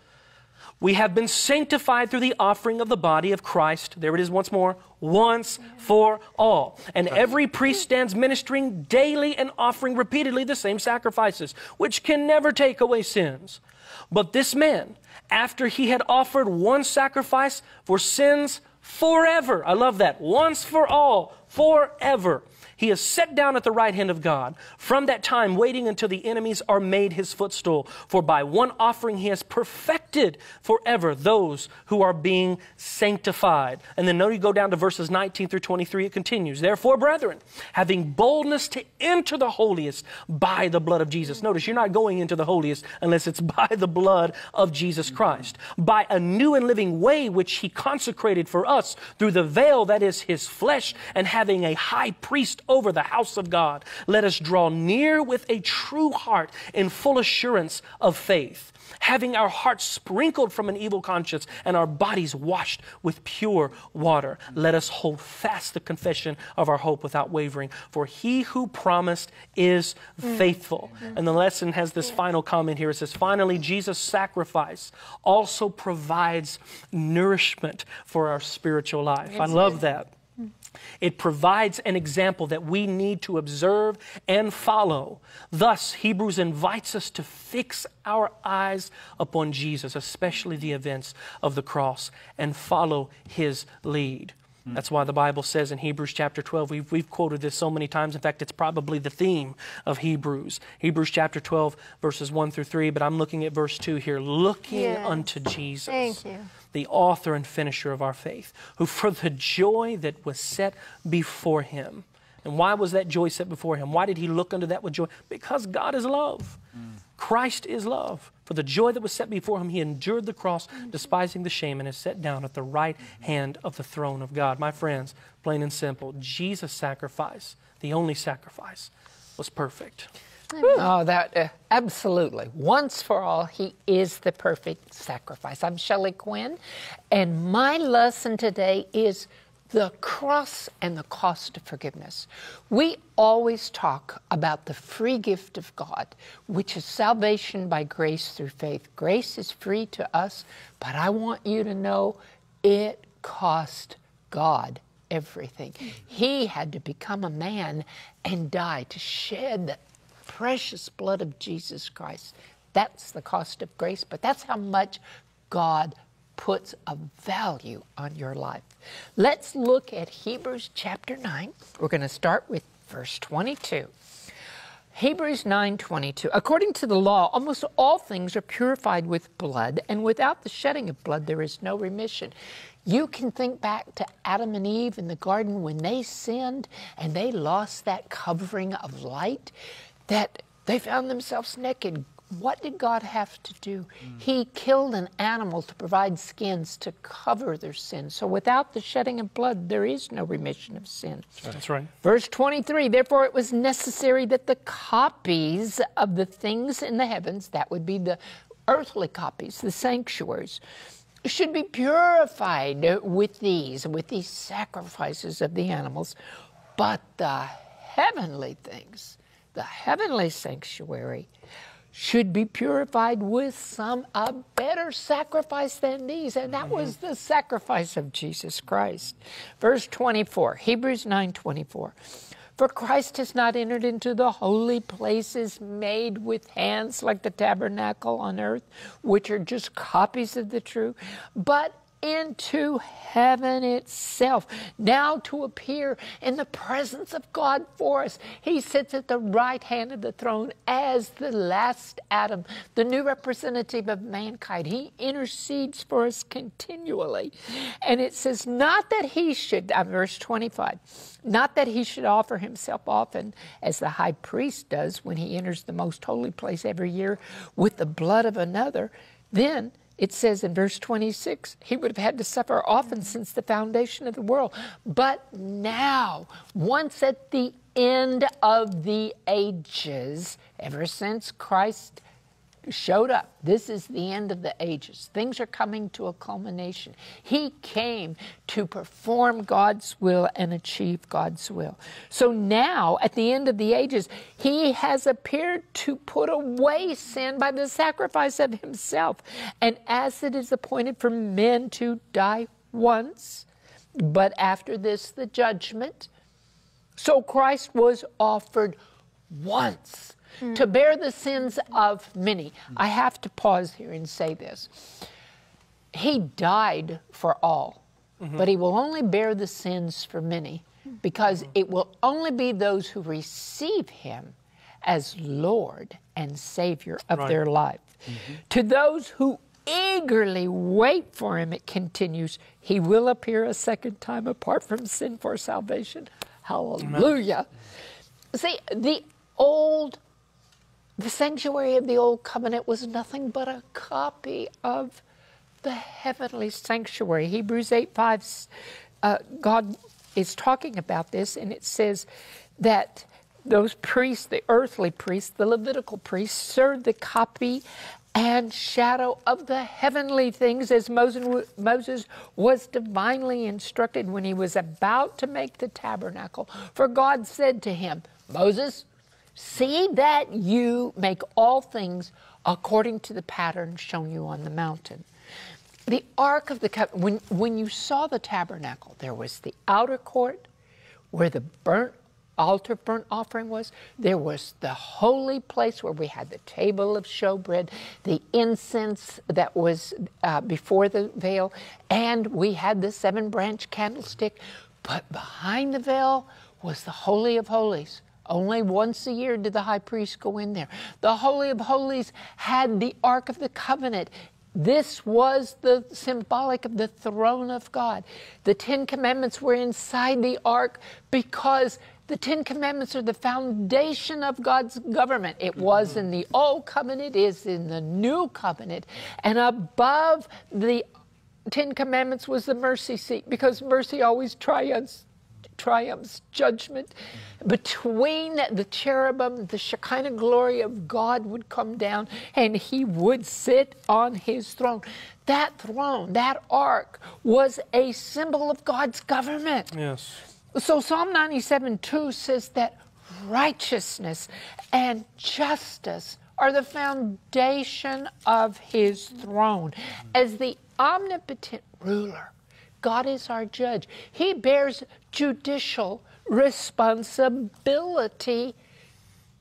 we have been sanctified through the offering of the body of Christ. There it is once more, once for all. And every priest stands ministering daily and offering repeatedly the same sacrifices, which can never take away sins. But this man, after he had offered one sacrifice for sins forever, I love that, once for all, forever. He is set down at the right hand of God. From that time, waiting until the enemies are made his footstool. For by one offering he has perfected forever those who are being sanctified. And then note you go down to verses 19 through 23, it continues. Therefore, brethren, having boldness to enter the holiest by the blood of Jesus. Notice you're not going into the holiest unless it's by the blood of Jesus Christ. By a new and living way which he consecrated for us through the veil that is his flesh, and having a high priest over the house of God. Let us draw near with a true heart in full assurance of faith having our hearts sprinkled from an evil conscience and our bodies washed with pure water. Let us hold fast the confession of our hope without wavering, for he who promised is faithful. Mm-hmm. And the lesson has this final comment here. It says, Finally, Jesus' sacrifice also provides nourishment for our spiritual life. I love that. It provides an example that we need to observe and follow. Thus, Hebrews invites us to fix our eyes upon Jesus, especially the events of the cross, and follow his lead. Hmm. That's why the Bible says in Hebrews chapter 12, we've, we've quoted this so many times. In fact, it's probably the theme of Hebrews. Hebrews chapter 12, verses 1 through 3, but I'm looking at verse 2 here. Looking Yes. unto Jesus Thank you. The author and finisher of our faith, who for the joy that was set before him. And why was that joy set before him? Why did he look unto that with joy? Because God is love. Christ is love. For the joy that was set before him, he endured the cross, despising the shame, and is set down at the right hand of the throne of God. My friends, plain and simple, Jesus' sacrifice, the only sacrifice, was perfect. Oh, that uh, absolutely. Once for all, he is the perfect sacrifice. I'm Shelley Quinn, and my lesson today is the cross and the cost of forgiveness. We always talk about the free gift of God, which is salvation by grace through faith. Grace is free to us, but I want you to know it cost God everything. He had to become a man and die to shed the precious blood of Jesus Christ. That's the cost of grace, but that's how much God puts a value on your life. Let's look at Hebrews chapter 9. We're going to start with verse 22. Hebrews 9:22 According to the law almost all things are purified with blood and without the shedding of blood there is no remission. You can think back to Adam and Eve in the garden when they sinned and they lost that covering of light that they found themselves naked. What did God have to do? Mm. He killed an animal to provide skins to cover their sins. So without the shedding of blood there is no remission of sin. That's right. Verse 23 Therefore, it was necessary that the copies of the things in the heavens, that would be the earthly copies, the sanctuaries, should be purified with these, with these sacrifices of the animals. But the heavenly things, the heavenly sanctuary, should be purified with some a better sacrifice than these. And that was mm-hmm. the sacrifice of Jesus Christ. Verse 24 Hebrews 9:24 for Christ has not entered into the holy places made with hands like the tabernacle on earth which are just copies of the true but into heaven itself, now to appear in the presence of God for us. He sits at the right hand of the throne as the last Adam, the new representative of mankind. He intercedes for us continually. And it says, not that he should, uh, verse 25, not that he should offer himself often as the high priest does when he enters the most holy place every year with the blood of another. Then it says in verse 26, he would have had to suffer often since the foundation of the world. But now, once at the end of the ages, ever since Christ showed up. This is the end of the ages. Things are coming to a culmination. He came to perform God's will and achieve God's will. So now, at the end of the ages, He has appeared to put away sin by the sacrifice of Himself. And as it is appointed for men to die once, but after this, the judgment. So Christ was offered once Mm. to bear the sins of many. I have to pause here and say this. He died for all, mm-hmm. but he will only bear the sins for many because it will only be those who receive him as Lord and Savior of Right. their life. Mm-hmm. To those who eagerly wait for him, it continues, he will appear a second time apart from sin for salvation. Hallelujah. See, the old, the sanctuary of the old covenant was nothing but a copy of the heavenly sanctuary. Hebrews 8 5, uh, God is talking about this, and it says that those priests, the earthly priests, the Levitical priests, served the copy and shadow of the heavenly things as Moses, Moses was divinely instructed when he was about to make the tabernacle. For God said to him, Moses, see that you make all things according to the pattern shown you on the mountain. The Ark of the Covenant, when, when you saw the tabernacle, there was the outer court where the burnt altar burnt offering was. There was the holy place where we had the table of showbread, the incense that was uh, before the veil, and we had the seven branch candlestick. But behind the veil was the Holy of Holies. Only once a year did the high priest go in there. The Holy of Holies had the Ark of the Covenant. This was the symbolic of the throne of God. The Ten Commandments were inside the ark because the Ten Commandments are the foundation of God's government. It was in the Old Covenant, is in the New Covenant. And above the Ten Commandments was the mercy seat because mercy always triumphs triumphs judgment. Between the cherubim, the Shekinah glory of God would come down and he would sit on his throne. That throne, that ark, was a symbol of God's government. Yes. So Psalm 97 2 says that righteousness and justice are the foundation of his throne. As the omnipotent ruler, God is our judge. He bears judicial responsibility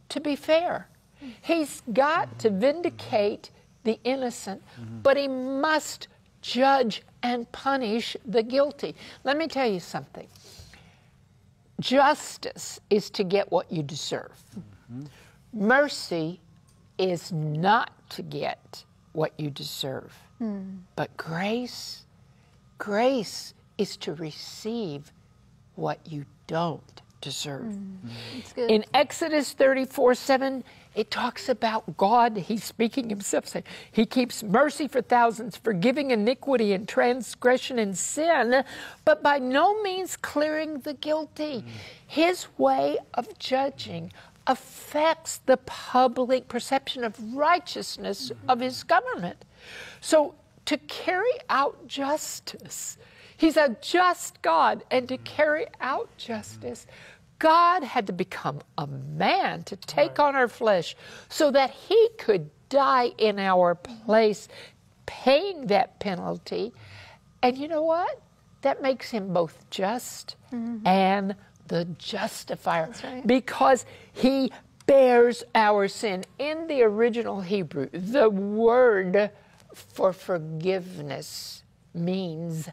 to be fair. He's got to vindicate the innocent, but he must judge and punish the guilty. Let me tell you something justice is to get what you deserve, mm-hmm. mercy is not to get what you deserve. Mm. But grace Grace is to receive what you don't deserve. Mm. In Exodus 34 7, it talks about God, He's speaking Himself, saying, He keeps mercy for thousands, forgiving iniquity and transgression and sin, but by no means clearing the guilty. Mm. His way of judging affects the public perception of righteousness mm-hmm. of His government. So to carry out justice. He's a just God, and to carry out justice, God had to become a man to take on our flesh so that he could die in our place, paying that penalty. And you know what? That makes him both just mm-hmm. and the justifier right. because he bears our sin. In the original Hebrew, the word for forgiveness means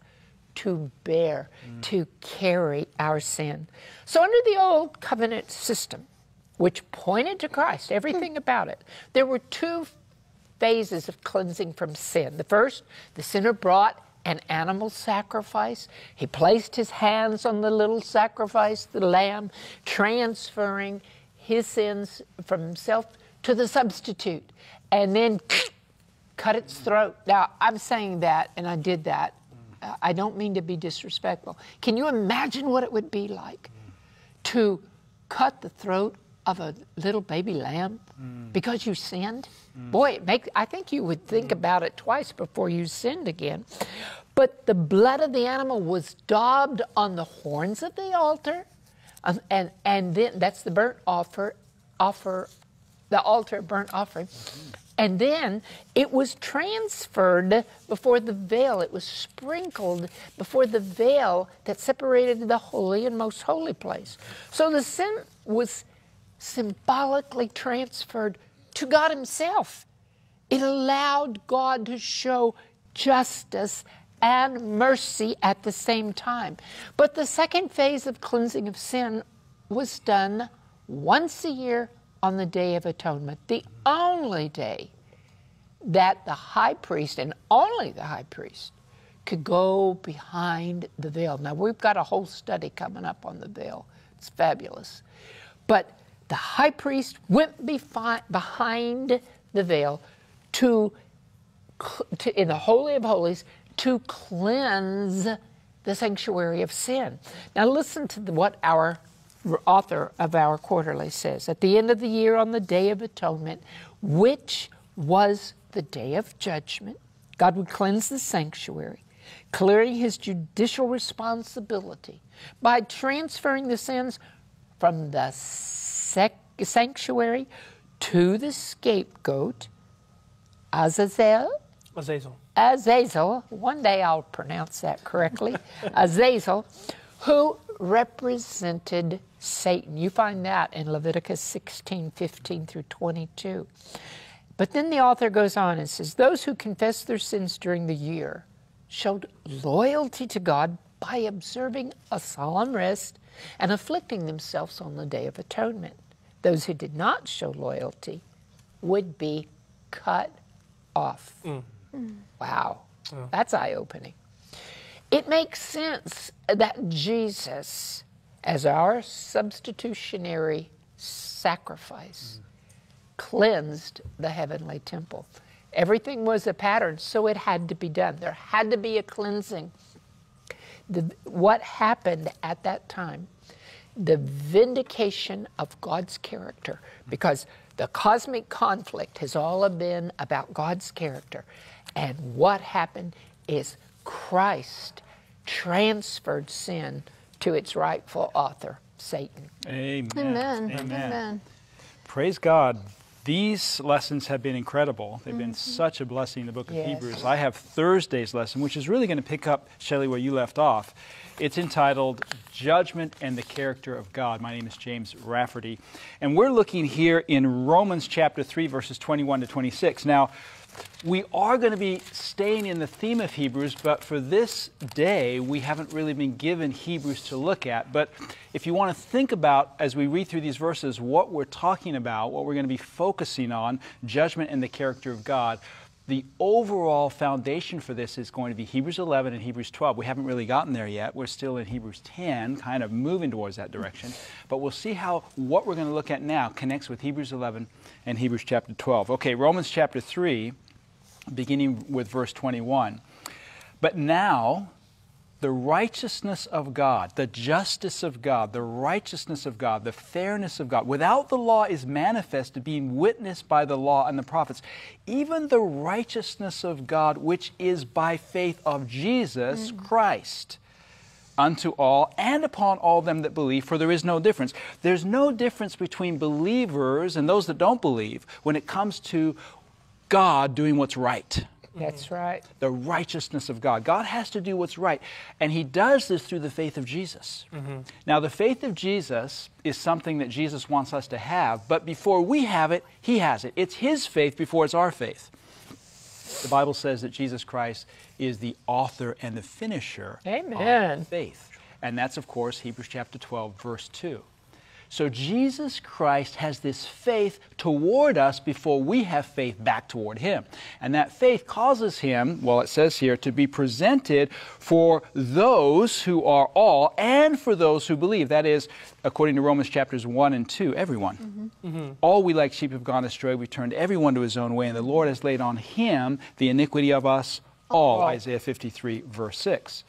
to bear, mm. to carry our sin. So, under the old covenant system, which pointed to Christ, everything hmm. about it, there were two phases of cleansing from sin. The first, the sinner brought an animal sacrifice. He placed his hands on the little sacrifice, the lamb, transferring his sins from himself to the substitute. And then cut its throat. Now, I'm saying that, and I did that. I don't mean to be disrespectful. Can you imagine what it would be like to cut the throat of a little baby lamb because you sinned? Boy, it make, I think you would think about it twice before you sinned again. But the blood of the animal was daubed on the horns of the altar, um, and, and then that's the burnt offer, offer the altar burnt offering. Mm-hmm. And then it was transferred before the veil. It was sprinkled before the veil that separated the holy and most holy place. So the sin was symbolically transferred to God Himself. It allowed God to show justice and mercy at the same time. But the second phase of cleansing of sin was done once a year on the Day of Atonement, the only day that the high priest, and only the high priest, could go behind the veil. Now, we've got a whole study coming up on the veil, it's fabulous. But the high priest went behind the veil to, to, in the Holy of Holies to cleanse the sanctuary of sin. Now, listen to the, what our author of our quarterly says, at the end of the year on the Day of Atonement, which was the day of judgment, God would cleanse the sanctuary, clearing his judicial responsibility by transferring the sins from the sec- sanctuary to the scapegoat, Azazel. Azazel. Azazel, one day I'll pronounce that correctly, Azazel, who represented Satan. You find that in Leviticus 16, 15 through 22. But then the author goes on and says, Those who confess their sins during the year showed loyalty to God by observing a solemn rest and afflicting themselves on the Day of Atonement. Those who did not show loyalty would be cut off. Mm. Wow, that's eye opening. It makes sense that Jesus, as our substitutionary sacrifice, cleansed the heavenly temple. Everything was a pattern, so it had to be done. There had to be a cleansing. The, what happened at that time, the vindication of God's character, because the cosmic conflict has all been about God's character. And what happened is Christ transferred sin to its rightful author, Satan. Amen. Amen. Amen. Praise God. These lessons have been incredible. They've been mm-hmm. such a blessing in the book of Yes. Hebrews. I have Thursday's lesson, which is really going to pick up, Shelley, where you left off. It's entitled Judgment and the Character of God. My name is James Rafferty. And we're looking here in Romans chapter 3, verses 21 to 26. Now, we are going to be staying in the theme of Hebrews, but for this day, we haven't really been given Hebrews to look at. But if you want to think about, as we read through these verses, what we're talking about, what we're going to be focusing on, judgment and the character of God, the overall foundation for this is going to be Hebrews 11 and Hebrews 12. We haven't really gotten there yet. We're still in Hebrews 10, kind of moving towards that direction. But we'll see how what we're going to look at now connects with Hebrews 11 and Hebrews chapter 12. Okay, Romans chapter 3 beginning with verse 21. But now, the righteousness of God, the justice of God, the righteousness of God, the fairness of God, without the law is manifested, being witnessed by the law and the prophets. Even the righteousness of God, which is by faith of Jesus mm-hmm. Christ unto all and upon all them that believe, for there is no difference. There's no difference between believers and those that don't believe when it comes to God doing what's right That's mm. right. the righteousness of God. God has to do what's right. And He does this through the faith of Jesus. Mm-hmm. Now, the faith of Jesus is something that Jesus wants us to have, but before we have it, He has it. It's His faith before it's our faith. The Bible says that Jesus Christ is the author and the finisher Amen. of faith. And that's, of course, Hebrews chapter 12, verse 2. So Jesus Christ has this faith toward us before we have faith back toward Him. And that faith causes Him, well, it says here, to be presented for those who are all and for those who believe. That is, according to Romans chapters 1 and 2, everyone. Mm-hmm. Mm-hmm. All we like sheep have gone astray. We turned everyone to his own way, and the Lord has laid on him the iniquity of us all. Isaiah 53, verse 6.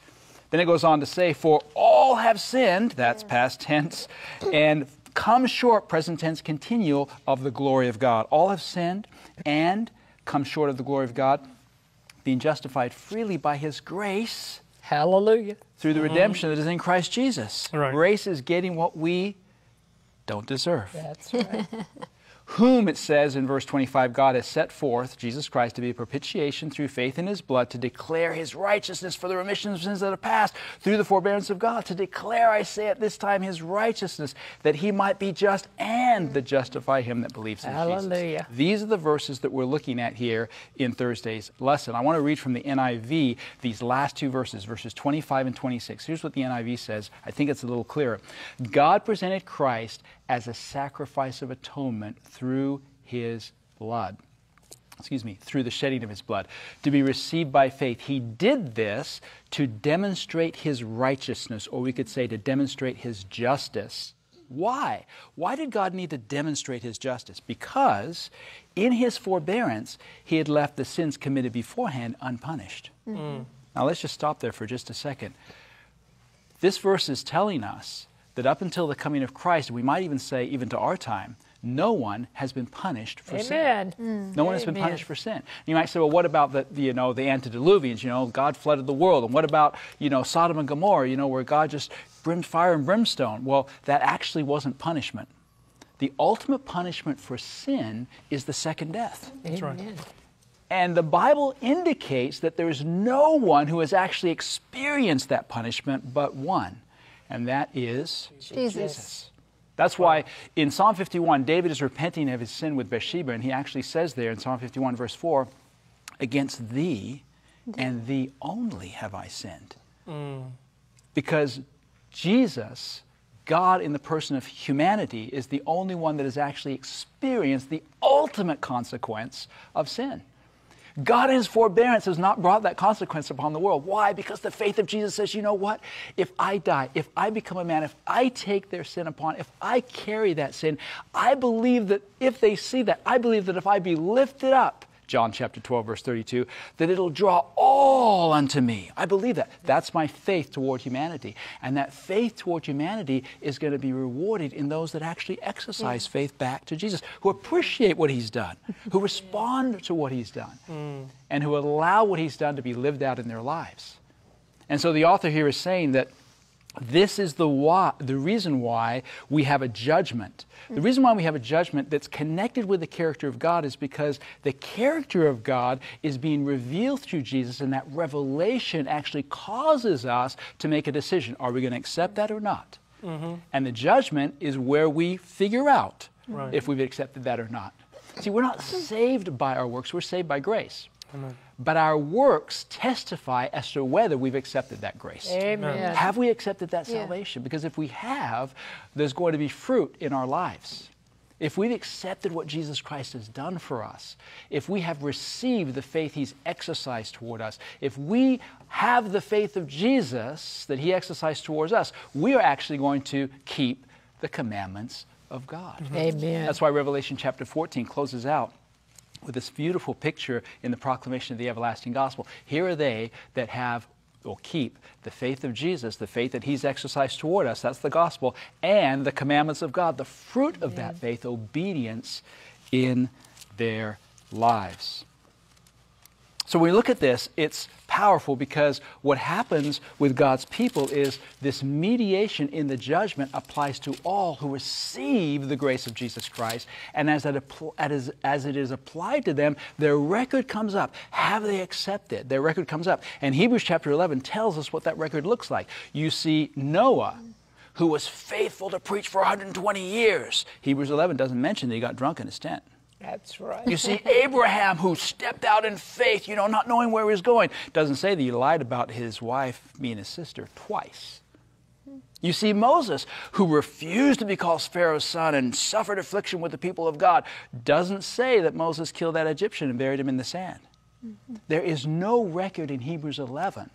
Then it goes on to say, For all have sinned, that's past tense, and come short, present tense, continual, of the glory of God. All have sinned and come short of the glory of God, being justified freely by his grace Hallelujah. through the mm-hmm. redemption that is in Christ Jesus. Right. Grace is getting what we don't deserve. That's right. Whom it says in verse 25, God has set forth, Jesus Christ, to be a propitiation through faith in his blood, to declare his righteousness for the remission of sins that are past, through the forbearance of God, to declare, I say at this time, his righteousness, that he might be just and to justify him that believes in Hallelujah. Jesus. These are the verses that we're looking at here in Thursday's lesson. I want to read from the NIV these last two verses, verses 25 and 26. Here's what the NIV says. I think it's a little clearer. God presented Christ as a sacrifice of atonement through his blood. Excuse me, through the shedding of his blood, to be received by faith. He did this to demonstrate his righteousness, or we could say to demonstrate his justice. Why? Why did God need to demonstrate his justice? Because in his forbearance, he had left the sins committed beforehand unpunished. Mm-hmm. Now let's just stop there for just a second. This verse is telling us that up until the coming of Christ, we might even say, even to our time, no one has been punished for Amen. sin. No one has been Amen. punished for sin. You might say, well, what about the, the, you know, the antediluvians? You know, God flooded the world. And what about, you know, Sodom and Gomorrah, you know, where God just brimmed fire and brimstone? Well, that actually wasn't punishment. The ultimate punishment for sin is the second death. That's right. And the Bible indicates that there is no one who has actually experienced that punishment but one, and that is Jesus. That's why in Psalm 51, David is repenting of his sin with Bathsheba, and he actually says there in Psalm 51, verse 4, Against thee and thee only have I sinned. Mm. Because Jesus, God in the person of humanity, is the only one that has actually experienced the ultimate consequence of sin. God in His forbearance has not brought that consequence upon the world. Why? Because the faith of Jesus says, you know what? If I die, if I become a man, if I take their sin upon, if I carry that sin, I believe that if they see that, I believe that if I be lifted up, John chapter 12, verse 32, that it'll draw all unto me. I believe that. That's my faith toward humanity. And that faith toward humanity is going to be rewarded in those that actually exercise faith back to Jesus, who appreciate what he's done, who respond to what he's done, mm. and who allow what he's done to be lived out in their lives. And so the author here is saying that this is the why, the reason why we have a judgment. The reason why we have a judgment that's connected with the character of God is because the character of God is being revealed through Jesus, and that revelation actually causes us to make a decision. Are we going to accept that or not? Mm-hmm. And the judgment is where we figure out Right. if we've accepted that or not. See, we're not mm. saved by our works, we're saved by grace. But our works testify as to whether we've accepted that grace. Amen. Have we accepted that Yeah. salvation? Because if we have, there's going to be fruit in our lives. If we've accepted what Jesus Christ has done for us, if we have received the faith He's exercised toward us, if we have the faith of Jesus that He exercised towards us, we are actually going to keep the commandments of God. Amen. That's why Revelation chapter 14 closes out with this beautiful picture in the proclamation of the everlasting gospel. Here are they that have or keep the faith of Jesus, the faith that He's exercised toward us, that's the gospel, and the commandments of God, the fruit of that faith, obedience in their lives. So when we look at this, it's powerful because what happens with God's people is this mediation in the judgment applies to all who receive the grace of Jesus Christ. And as appl- as, as it is applied to them, their record comes up. Have they accepted? Their record comes up. And Hebrews chapter 11 tells us what that record looks like. You see Noah who was faithful to preach for 120 years. Hebrews 11 doesn't mention that he got drunk in his tent. That's right. You see Abraham who stepped out in faith, you know, not knowing where he was going. Doesn't say that he lied about his wife being his sister twice. You see Moses who refused to be called Pharaoh's son and suffered affliction with the people of God. Doesn't say that Moses killed that Egyptian and buried him in the sand. Mm-hmm. There is no record in Hebrews 11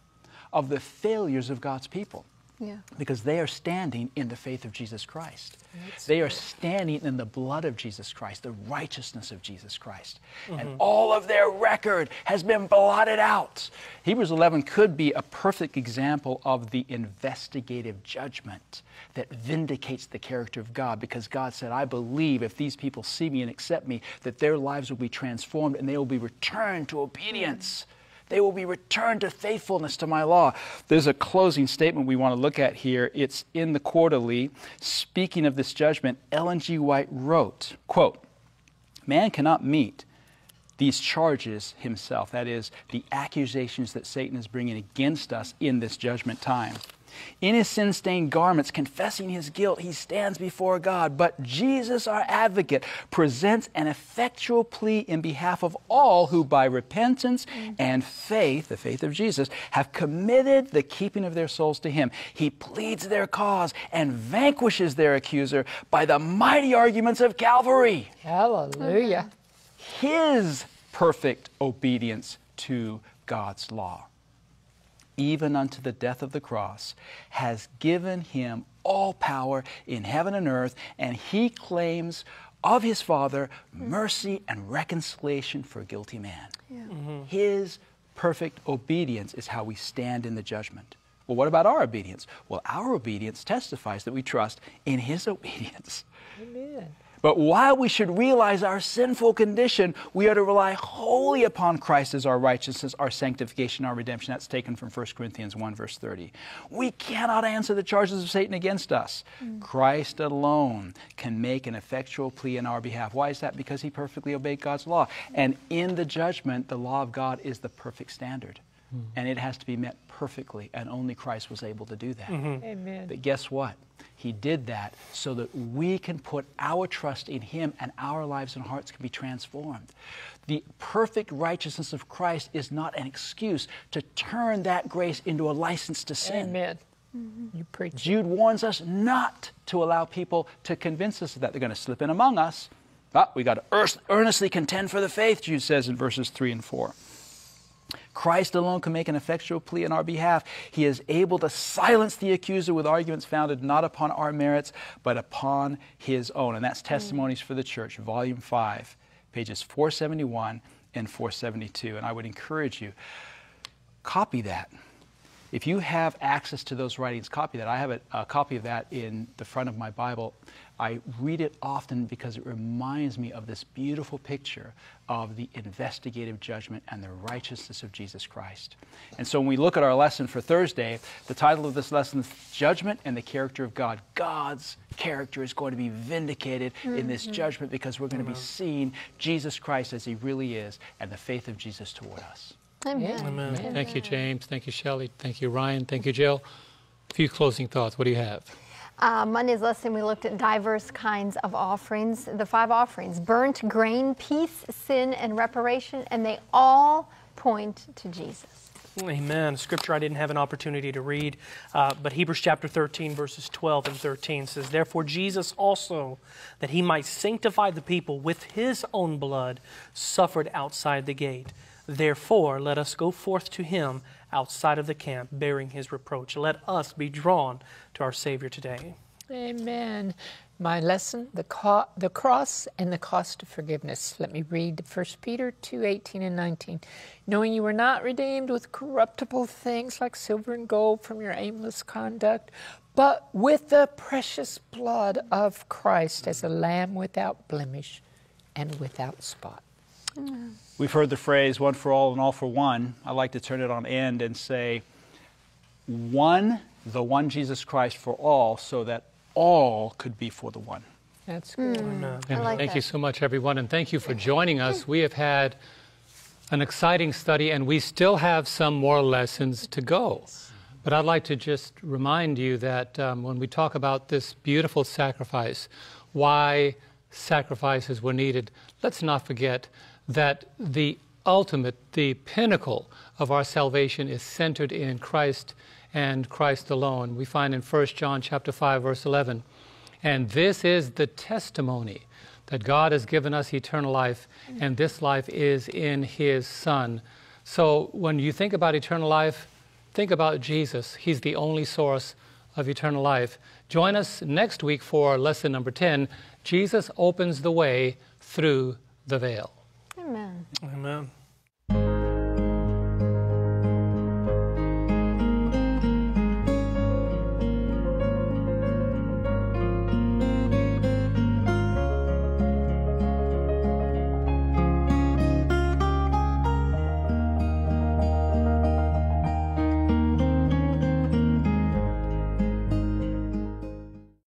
of the failures of God's people Yeah. because they are standing in the faith of Jesus Christ. they are standing in the blood of Jesus Christ, the righteousness of Jesus Christ. And mm-hmm. all of their record has been blotted out. Hebrews 11 could be a perfect example of the investigative judgment that vindicates the character of God because God said, I believe if these people see me and accept me, that their lives will be transformed and they will be returned to obedience. Mm. They will be returned to faithfulness to my law. There's a closing statement we want to look at here. It's in the quarterly. Speaking of this judgment, Ellen G. White wrote, quote, Man cannot meet these charges himself, that is, the accusations that Satan is bringing against us in this judgment time. In his sin stained garments, confessing his guilt, he stands before God. But Jesus, our advocate, presents an effectual plea in behalf of all who, by repentance and faith, the faith of Jesus, have committed the keeping of their souls to him. He pleads their cause and vanquishes their accuser by the mighty arguments of Calvary Hallelujah. his perfect obedience to God's law, even unto the death of the cross, has given him all power in heaven and earth, and he claims of his Father mercy and reconciliation for a guilty man. Mm-hmm. His perfect obedience is how we stand in the judgment. Well, what about our obedience? Well, our obedience testifies that we trust in His obedience. Amen. But while we should realize our sinful condition, we are to rely wholly upon Christ as our righteousness, our sanctification, our redemption. That's taken from 1 Corinthians 1, verse 30. We cannot answer the charges of Satan against us. Mm. Christ alone can make an effectual plea in our behalf. Why is that? Because he perfectly obeyed God's law. And in the judgment, the law of God is the perfect standard. Mm-hmm. And it has to be met perfectly, and only Christ was able to do that. Mm-hmm. Amen. But guess what? He did that so that we can put our trust in Him and our lives and hearts can be transformed. The perfect righteousness of Christ is not an excuse to turn that grace into a license to sin. Amen. Mm-hmm. You preach. Jude warns us not to allow people to convince us that. They're going to slip in among us. But we got to earnestly contend for the faith, Jude says in verses 3 and 4. Christ alone can make an effectual plea in our behalf. He is able to silence the accuser with arguments founded not upon our merits, but upon his own. And that's mm. Testimonies for the Church, Volume 5, pages 471 and 472. And I would encourage you, copy that. If you have access to those writings, copy that. I have a, a copy of that in the front of my Bible. I read it often because it reminds me of this beautiful picture of the investigative judgment and the righteousness of Jesus Christ. And so when we look at our lesson for Thursday, the title of this lesson is Judgment and the Character of God. God's character is going to be vindicated in this mm-hmm. judgment because we're going to be mm-hmm. seeing Jesus Christ as he really is and the faith of Jesus toward us. Amen. Thank you, James. Thank you, Shelley. Thank you, Ryan. Thank you, Jill. A few closing thoughts. What do you have? Uh, Monday's lesson, we looked at diverse kinds of offerings, the five offerings burnt grain, peace, sin, and reparation, and they all point to Jesus. Amen. Scripture I didn't have an opportunity to read, uh, but Hebrews chapter 13, verses 12 and 13 says, Therefore Jesus also, that he might sanctify the people with his own blood, suffered outside the gate. Therefore let us go forth to him outside of the camp, bearing his reproach. Let us be drawn to our Savior today. Amen. My lesson, the, co- the cross and the cost of forgiveness. Let me read 1 Peter 2 18 and 19. Knowing you were not redeemed with corruptible things like silver and gold from your aimless conduct, but with the precious blood of Christ as a lamb without blemish and without spot. We've heard the phrase one for all and all for one. I like to turn it on end and say, one, the one Jesus Christ for all, so that all could be for the one. That's good. Amen. And like thank that. you so much, everyone, and thank you for joining us. We have had an exciting study, and we still have some more lessons to go. But I'd like to just remind you that um, when we talk about this beautiful sacrifice, why sacrifices were needed, let's not forget that the ultimate, the pinnacle of our salvation is centered in Christ and Christ alone. We find in 1 John chapter 5 verse 11, and this is the testimony that God has given us eternal life, and this life is in His Son. So when you think about eternal life, think about Jesus. He's the only source of eternal life. Join us next week for lesson number 10 Jesus opens the way through the veil. Amen. Amen.